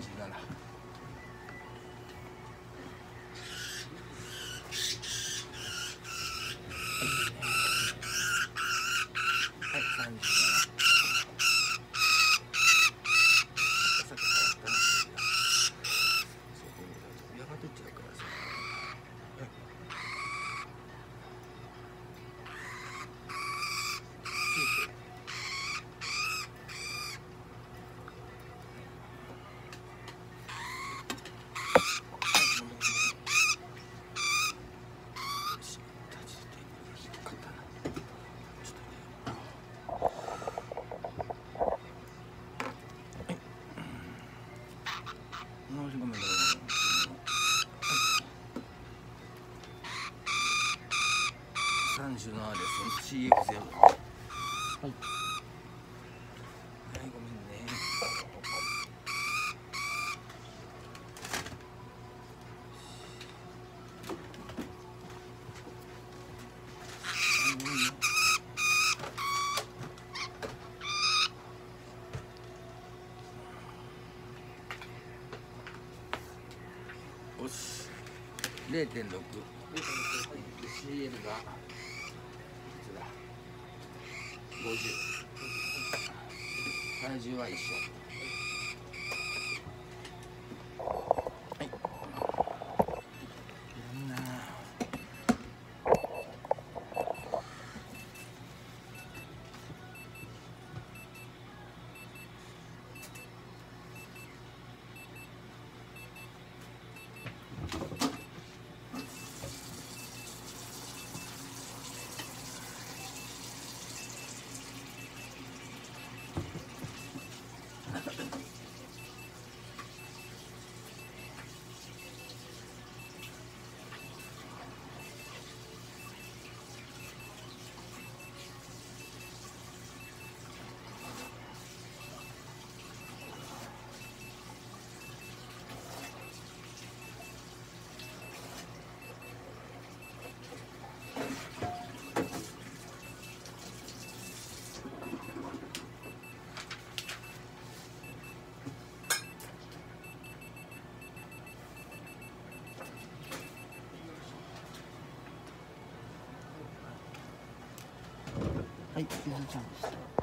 37。はい、57です CX0 はい、はい、ごめんね。よし0.6 CL が体重は一緒。はいゆずちゃんでした。